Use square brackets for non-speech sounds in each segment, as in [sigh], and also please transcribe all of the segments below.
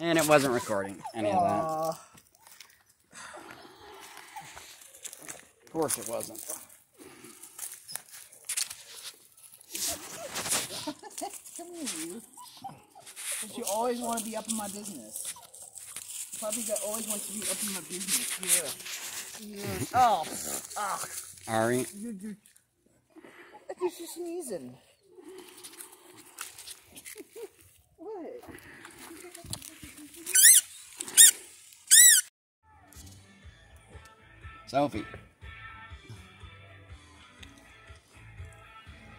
And it wasn't recording any of that. Of course it wasn't. Come here, you. But you always want to be up in my business. Puppy that always wants to be up in my business. Yeah. Yeah. Oh. Oh. Ari, You're, you're, I think she's sneezing. [laughs] what? Sophie.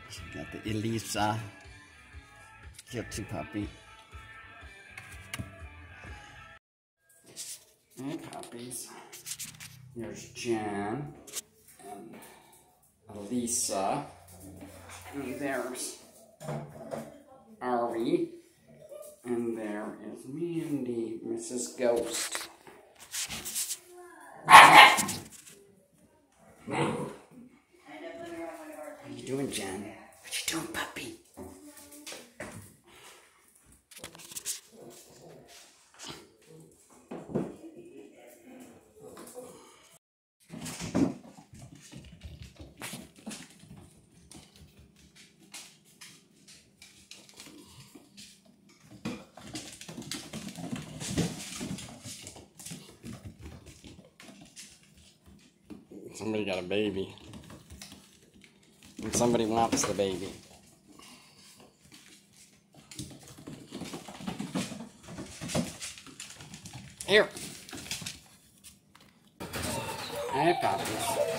She got the Elisa. Cute uh, puppy. And puppies. There's Jan and Elisa. And there's Ari. And there is Mandy, Mrs. Ghost. Mm-hmm. Somebody got a baby. And somebody wants the baby. Here. Hey, puppies.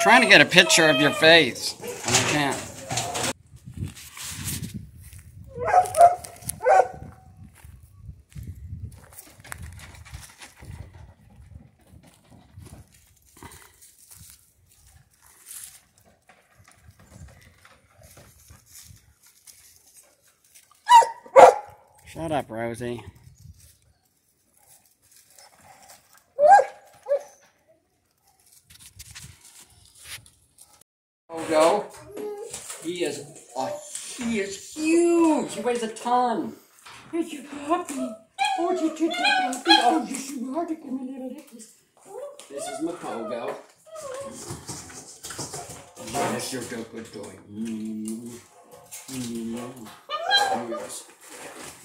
Trying to get a picture of your face, and I can't. Shut up, Rosie. Pogo. He is uh, he is huge. He weighs a ton. It's your puppy. Oh, you cute puppy. Oh, you should hard to give me a little lick. This is my Pogo. Yes, you're a good boy. Mm. Mm. Yes.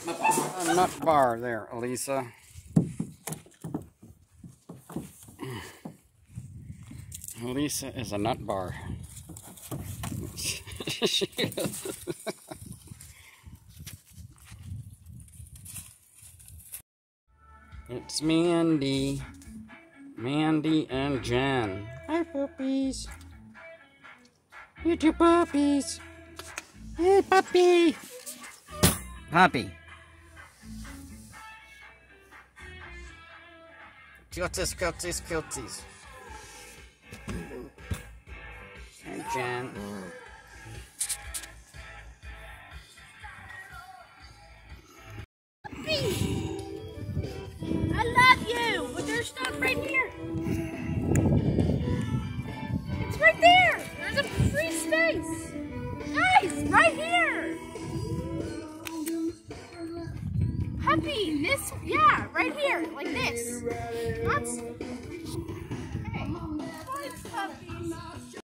A nut bar there, Elisa. Elisa is a nut bar. She is. [laughs] it's Mandy. Mandy and Jen. Hi, puppies. You two puppies. Hey, puppy. Puppy. Cuties, cuties, cuties. Hey, Jen. Stuff right here. It's right there. There's a free space. Guys, right here. Puppy, this, yeah, right here, like this. That's,